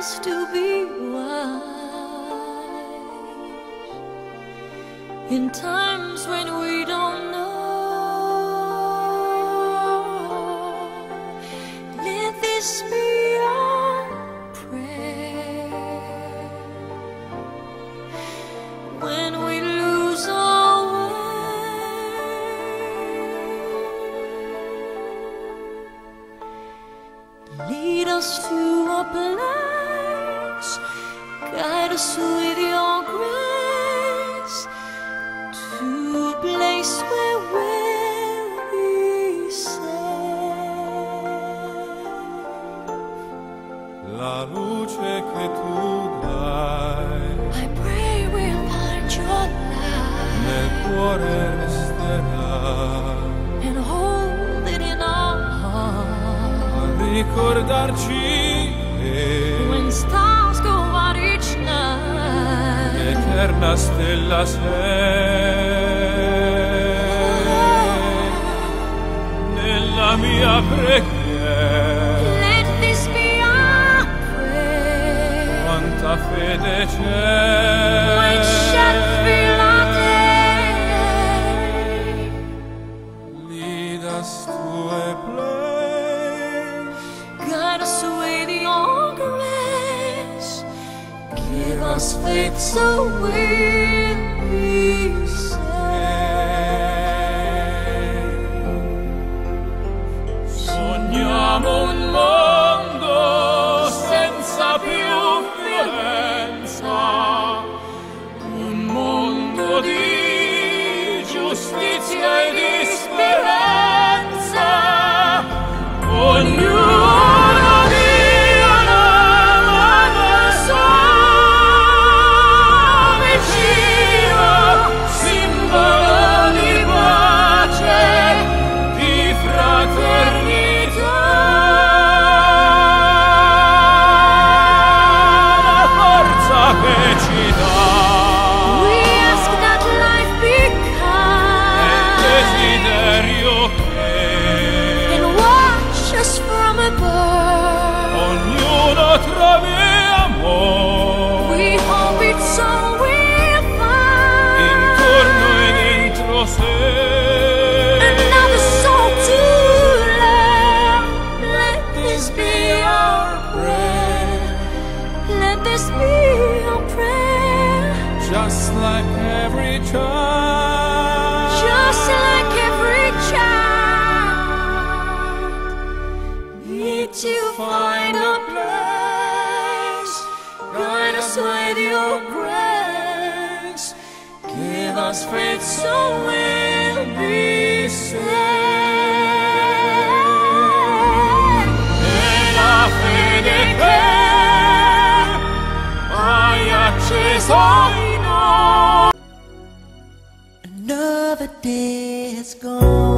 us to be wise in times when we don't know. Let this be our prayer when we lose our way. Lead us to a place us with your grace to a place where we'll be safe. La luce che tu dai I pray we'll find your nel light cuore resterà and hold it in our heart. a ricordarci che When stars go out each night, l'eterna stella sei nella mia preghiera let this be our prayer. quanta fede c'è us so we'll be saved. Sogniamo prayer. Let this be our prayer. Just like every child, Just like every child, need to find a place. Guide us with your grace. Give us faith so we'll be saved. Another day has gone.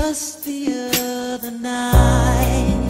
just the other night.